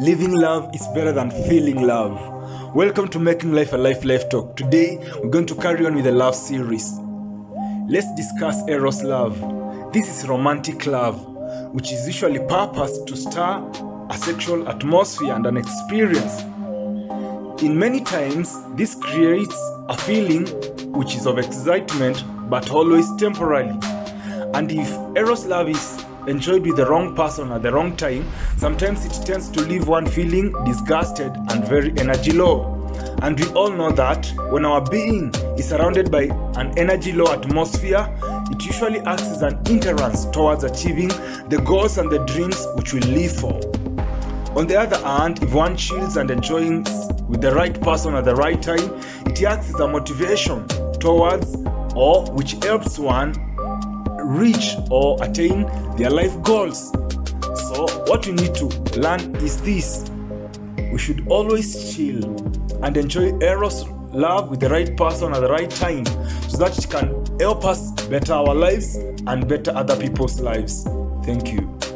Living love is better than feeling love. Welcome to Making Life Alive Life Talk. Today, we're going to carry on with the love series. Let's discuss Eros love. This is romantic love, which is usually purposed to stir a sexual atmosphere and an experience. In many times, this creates a feeling which is of excitement but always temporarily. And if Eros love is enjoyed with the wrong person at the wrong time, sometimes it tends to leave one feeling disgusted and very energy low. And we all know that when our being is surrounded by an energy low atmosphere, it usually acts as an hindrance towards achieving the goals and the dreams which we live for. On the other hand, if one chills and enjoys with the right person at the right time, it acts as a motivation towards or which helps one reach or attain their life goals. So, what we need to learn is this we should always chill and enjoy Eros love with the right person at the right time so that it can help us better our lives and better other people's lives. Thank you.